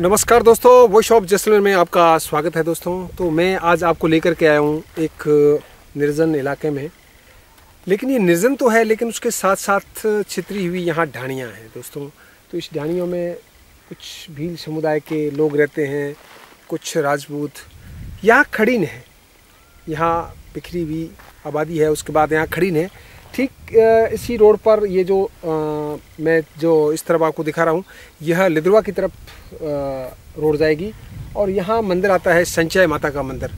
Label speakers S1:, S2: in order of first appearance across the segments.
S1: नमस्कार दोस्तों voice of Jaisalmer में आपका स्वागत है दोस्तों। तो मैं आज आपको लेकर के आया हूँ एक निर्जन इलाके में। लेकिन ये निर्जन तो है, लेकिन उसके साथ साथ छितरी हुई यहाँ ढाणियाँ हैं दोस्तों। तो इस ढाणियों में कुछ भील समुदाय के लोग रहते हैं, कुछ राजपूत यहाँ खड़ीन है। यहाँ बिखरी हुई आबादी है, उसके बाद यहाँ खड़ीन है। ठीक इसी रोड पर ये जो आ, मैं जो इस तरफ़ आपको दिखा रहा हूँ यह लिद्रवा की तरफ़ रोड जाएगी और यहाँ मंदिर आता है संचय माता का मंदिर।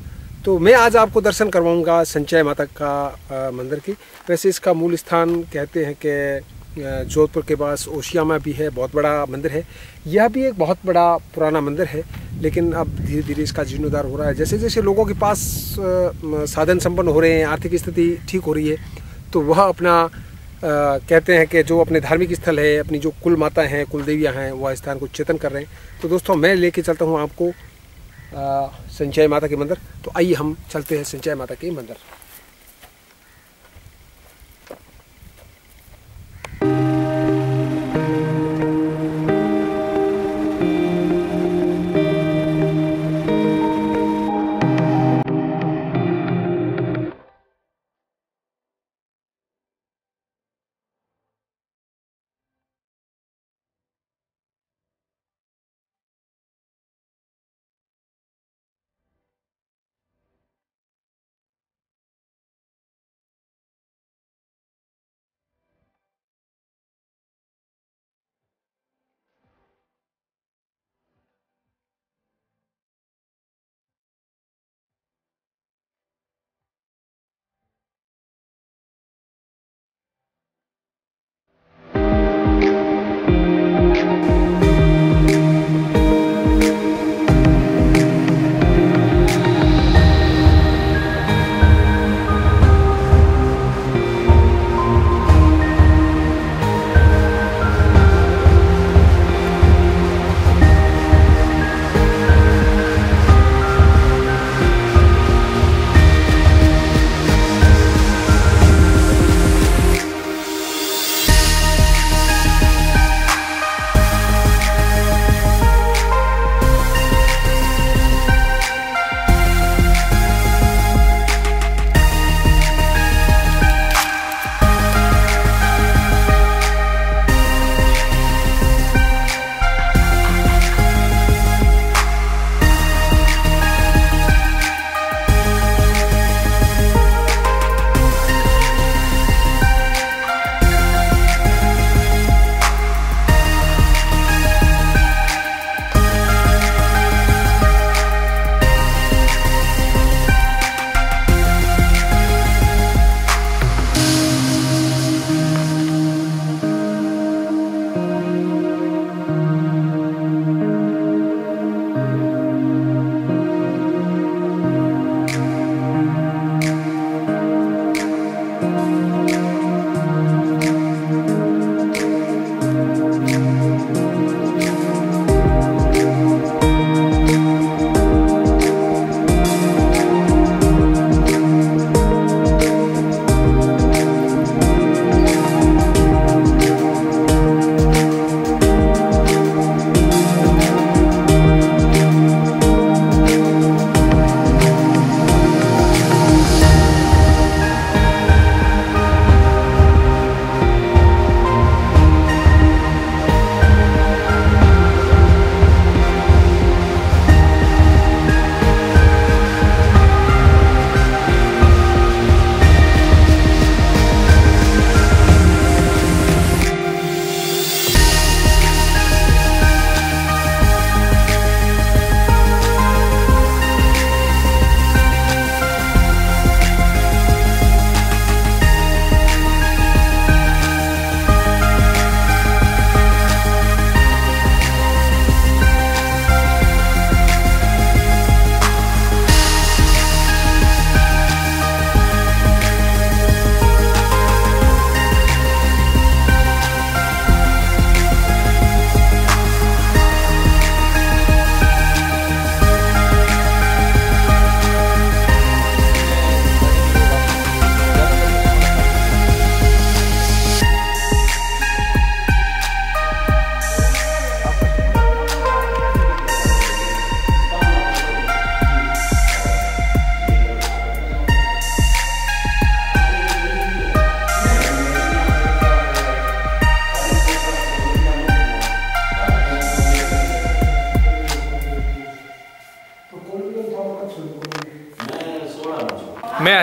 S1: तो मैं आज आपको दर्शन करवाऊँगा संचय माता का मंदिर की। वैसे इसका मूल स्थान कहते हैं कि जोधपुर के पास ओशिया ओशियामा भी है बहुत बड़ा मंदिर है। यह भी एक बहुत बड़ा पुराना मंदिर है लेकिन अब धीरे धीरे इसका जीर्णोद्धार हो रहा है। जैसे जैसे लोगों के पास साधन संपन्न हो रहे हैं आर्थिक स्थिति ठीक हो रही है तो वह अपना आ, कहते हैं कि जो अपने धार्मिक स्थल है अपनी जो कुल माता हैं कुल देवियाँ हैं वह स्थान को चेतन कर रहे हैं। तो दोस्तों मैं लेके चलता हूँ आपको संचय माता के मंदिर। तो आइए हम चलते हैं संचय माता के मंदिर।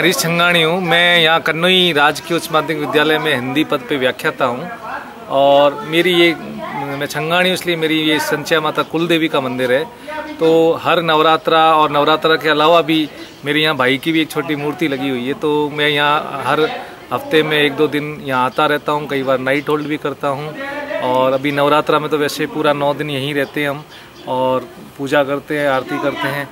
S2: हरीश छंगाणी हूँ। मैं यहाँ कन्नौई राजकीय उच्च माध्यमिक विद्यालय में हिंदी पद पे व्याख्याता हूँ। और मेरी ये, मैं छंगाणी हूँ, इसलिए मेरी ये संचय माता कुल देवी का मंदिर है। तो हर नवरात्रा और नवरात्रा के अलावा भी मेरे यहाँ भाई की भी एक छोटी मूर्ति लगी हुई है। तो मैं यहाँ हर हफ़्ते में एक दो दिन यहाँ आता रहता हूँ। कई बार नाइट होल्ड भी करता हूँ। और अभी नवरात्रा में तो वैसे पूरा नौ दिन यहीं रहते हैं हम। और पूजा करते हैं, आरती करते हैं।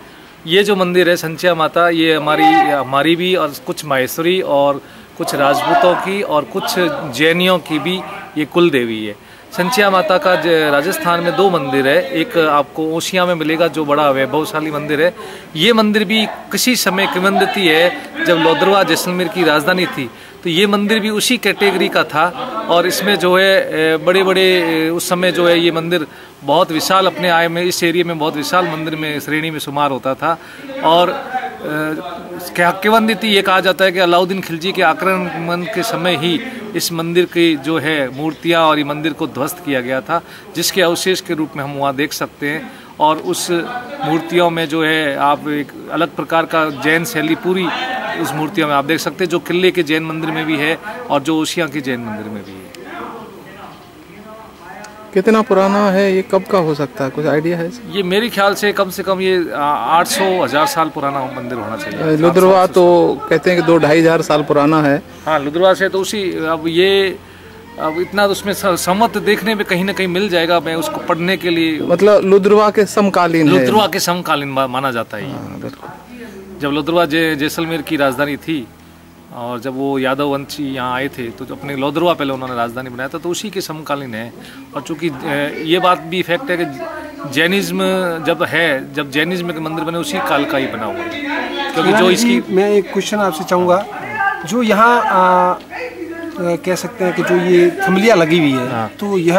S2: ये जो मंदिर है, संचिया माता, ये हमारी हमारी भी और कुछ माहेश्वरी और कुछ राजपूतों की और कुछ जैनियों की भी ये कुल देवी है। संचिया माता का राजस्थान में दो मंदिर है। एक आपको ओशिया में मिलेगा, जो बड़ा वैभवशाली मंदिर है। ये मंदिर भी किसी समय किवंदती है, जब लोदरवा जैसलमेर की राजधानी थी। तो ये मंदिर भी उसी कैटेगरी का था और इसमें जो है बड़े बड़े उस समय जो है ये मंदिर बहुत विशाल अपने आय में, इस एरिया में बहुत विशाल मंदिर में, श्रेणी में शुमार होता था। और हक्केबंदी ये कहा जाता है कि अलाउद्दीन खिलजी के आक्रमण के समय ही इस मंदिर की जो है मूर्तियाँ और ये मंदिर को ध्वस्त किया गया था, जिसके अवशेष के रूप में हम वहाँ देख सकते हैं। और उस मूर्तियों में जो है, आप एक अलग प्रकार का जैन शैली पूरी उस मूर्तियों में आप देख सकते हैं जो किले के जैन मंदिर में भी है और जो ओशिया के जैन मंदिर में भी है।
S3: कितना पुराना है ये कब का हो सकता है? कुछ आइडिया है?
S2: ये मेरे ख्याल से कम से कम ये आठ सौ हज़ार साल पुराना मंदिर होना चाहिए।
S3: लुद्रवा तो कहते हैं कि दो ढाई हज़ार साल पुराना है।
S2: हाँ लुद्रवा से तो उसी अब ये अब इतना तो उसमें समत देखने में कहीं ना कहीं मिल जाएगा मैं उसको पढ़ने के लिए
S3: मतलब लुद्रवा के समकालीन
S2: लुद्रवा के समकालीन माना जाता है हाँ, जब लुद्रवा जैसलमेर की राजधानी थी और जब वो यादव वंशी यहाँ आए थे तो अपने लोधरवा पहले उन्होंने राजधानी बनाया था तो उसी के समकालीन है। और चूँकि ये बात भी इफ़ेक्ट है कि जैनिज्म जब है जब जैनिज्म के मंदिर बने उसी काल का ही बना हुआ है।
S1: क्योंकि जो इसकी मैं एक क्वेश्चन आपसे चाहूँगा। जो यहाँ कह सकते हैं कि जो ये थमलियाँ लगी हुई है हाँ। तो यह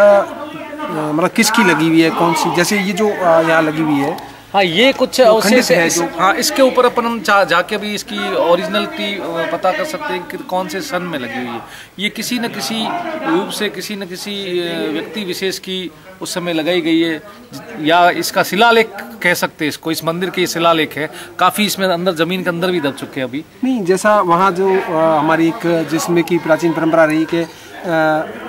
S1: मतलब किसकी लगी हुई है कौन सी? जैसे ये जो यहाँ लगी हुई है
S2: हाँ ये कुछ अवशेष है जो हाँ इसके ऊपर अपन हम जा, जाके भी इसकी ओरिजिनलिटी पता कर सकते हैं कि कौन से सन में लगी हुई है। ये किसी न किसी रूप से किसी न किसी व्यक्ति विशेष की उस समय लगाई गई है। या इसका शिलालेख कह सकते हैं इसको इस मंदिर के शिलालेख है। काफ़ी इसमें अंदर ज़मीन के अंदर भी दब चुके हैं अभी।
S1: नहीं जैसा वहाँ जो हमारी एक जिसमें की प्राचीन परंपरा रही कि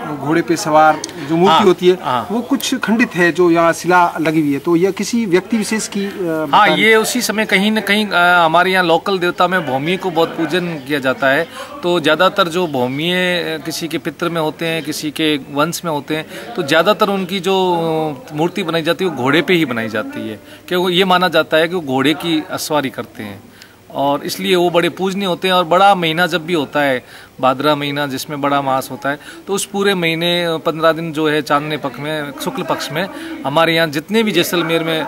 S1: घोड़े पे सवार जो मूर्ति हाँ, होती है हाँ, वो कुछ खंडित है जो यहाँ शिला लगी हुई है। तो यह किसी व्यक्ति विशेष की
S2: हाँ ये उसी समय कहीं न कहीं हमारे यहाँ लोकल देवता में भूमि को बहुत पूजन किया जाता है। तो ज़्यादातर जो भूमि किसी के पित्र में होते हैं किसी के वंश में होते हैं तो ज़्यादातर उनकी जो मूर्ति बनाई जाती है वो घोड़े पे ही बनाई जाती है। क्योंकि ये माना जाता है कि वो घोड़े की असवारी करते हैं। और इसलिए वो बड़े पूजनीय होते हैं और बड़ा महीना जब भी होता है भाद्रा महीना जिसमें बड़ा मास होता है तो उस पूरे महीने पंद्रह दिन जो है चांदने पक्ष में शुक्ल पक्ष में हमारे यहाँ जितने भी जैसलमेर में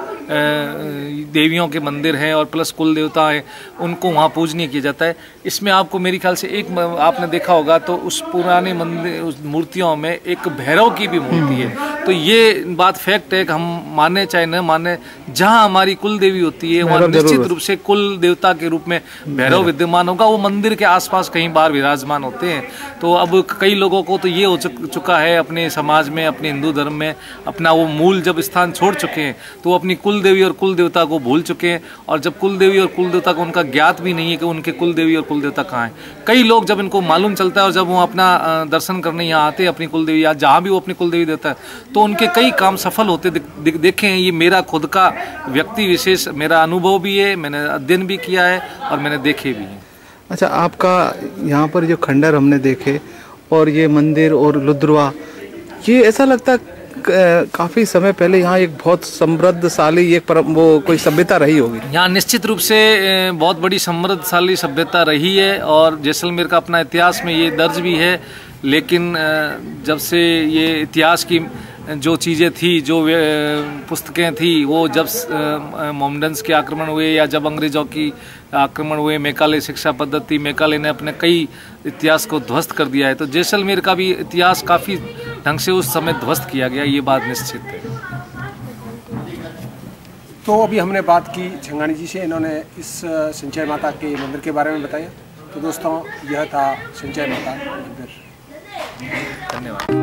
S2: देवियों के मंदिर हैं और प्लस कुल देवता हैं उनको वहाँ पूजनीय किया जाता है। इसमें आपको मेरे ख्याल से एक आपने देखा होगा तो उस पुराने मंदिर उस मूर्तियों में एक भैरव की भी मूर्ति है। तो ये बात फैक्ट है कि हम माने चाहे न माने जहाँ हमारी कुल देवी होती है वहाँ निश्चित रूप से कुल देवता के रूप में भैरव विद्यमान होगा। वो मंदिर के आसपास कहीं बार विराजमान मुसलमान होते हैं। तो अब कई लोगों को तो ये हो चुका है अपने समाज में, अपने हिंदू धर्म में, अपना वो मूल जब स्थान छोड़ चुके हैं तो अपनी कुल देवी और कुल देवता को भूल चुके हैं। और जब कुल देवी और कुल देवता को उनका ज्ञात भी नहीं है कि उनके कुल देवी और कुल देवता कहाँ हैं। कई लोग जब इनको मालूम चलता है और जब वो अपना दर्शन करने यहाँ आते हैं अपनी कुल देवी या जहाँ भी वो अपनी कुल देवी देता है तो उनके कई काम सफल होते देखे हैं। ये मेरा खुद का व्यक्ति विशेष, मेरा अनुभव भी है, मैंने अध्ययन भी किया है और मैंने देखे भी हैं।
S3: अच्छा आपका यहाँ पर जो खंडर हमने देखे और ये मंदिर और लुद्रवा ये ऐसा लगता काफ़ी समय पहले यहाँ एक बहुत समृद्धशाली, एक पर वो कोई सभ्यता रही होगी।
S2: यहाँ निश्चित रूप से बहुत बड़ी समृद्धशाली सभ्यता रही है और जैसलमेर का अपना इतिहास में ये दर्ज भी है, लेकिन जब से ये इतिहास की जो चीज़ें थी, जो पुस्तकें थी, वो जब मोमडन्स के आक्रमण हुए या जब अंग्रेज़ों की आक्रमण हुए मेकाले शिक्षा पद्धति मेकाले ने अपने कई इतिहास को ध्वस्त कर दिया है। तो जैसलमेर का भी इतिहास काफ़ी ढंग से उस समय ध्वस्त किया गया ये बात निश्चित है।
S1: तो अभी हमने बात की छंगानी जी से इन्होंने इस संचय माता के मंदिर के बारे में बताया। तो दोस्तों यह था संचय माता मंदिर। धन्यवाद।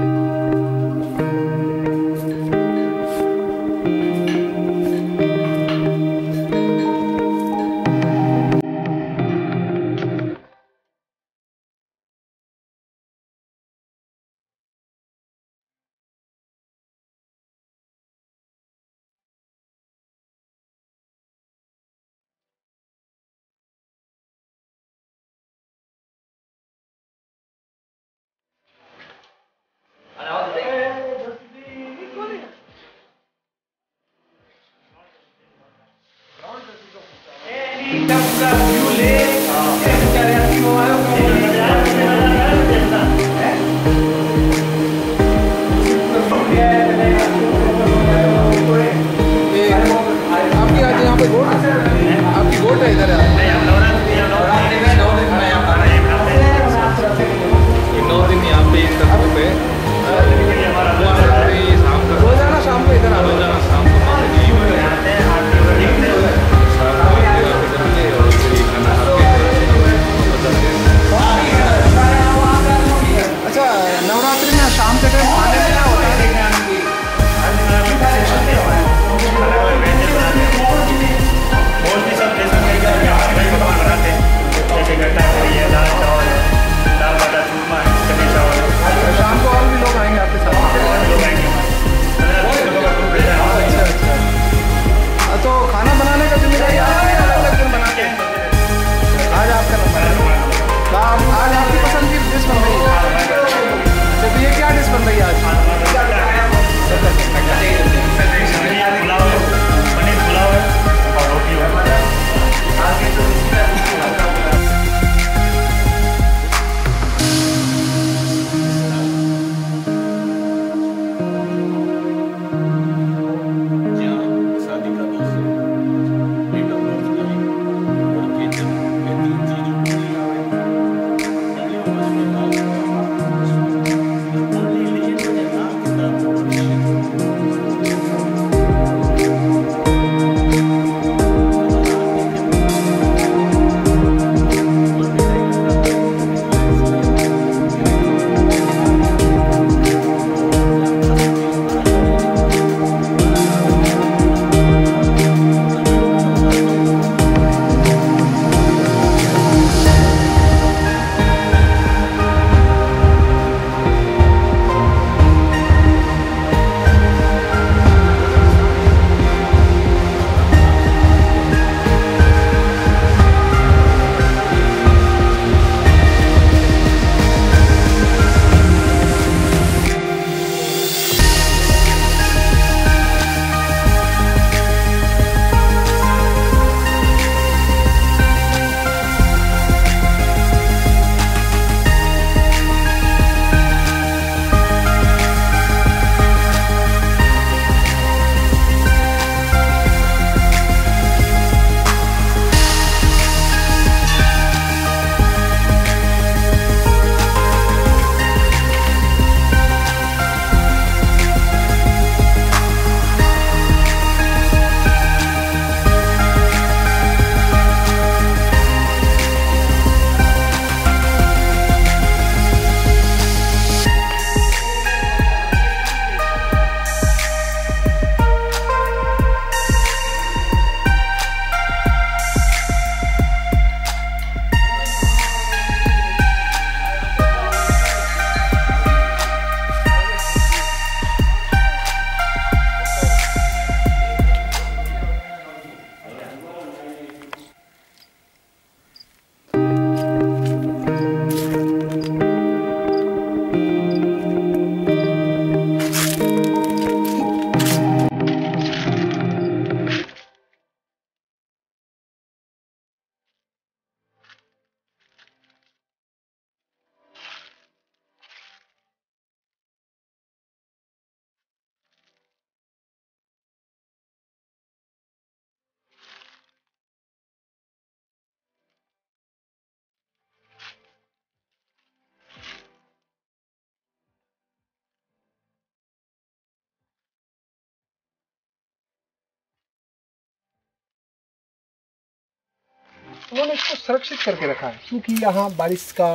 S1: उन्होंने इसको सुरक्षित करके रखा है। क्योंकि यहाँ बारिश का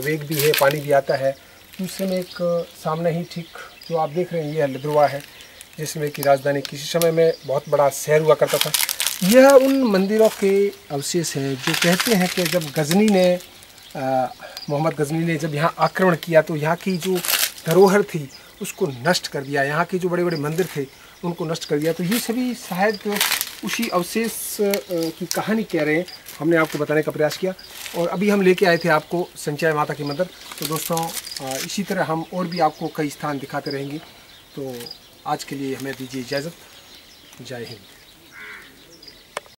S1: वेग भी है, पानी भी आता है। दूसरे में एक सामने ही ठीक जो आप देख रहे हैं, यह लद्रुआ है, जिसमें कि राजधानी किसी समय में बहुत बड़ा शहर हुआ करता था। यह उन मंदिरों के अवशेष है जो कहते हैं कि जब गजनी ने मोहम्मद गजनी ने जब यहाँ आक्रमण किया तो यहाँ की जो धरोहर थी, उसको नष्ट कर दिया। यहाँ के जो बड़े बड़े मंदिर थे, उनको नष्ट कर दिया। तो ये सभी शायद उसी अवशेष की कहानी कह रहे हैं। हमने आपको बताने का प्रयास किया और अभी हम लेके आए थे आपको संचय माता के मंदिर। तो दोस्तों इसी तरह हम और भी आपको कई स्थान दिखाते रहेंगे। तो आज के लिए हमें दीजिए इजाज़त। जय हिंद।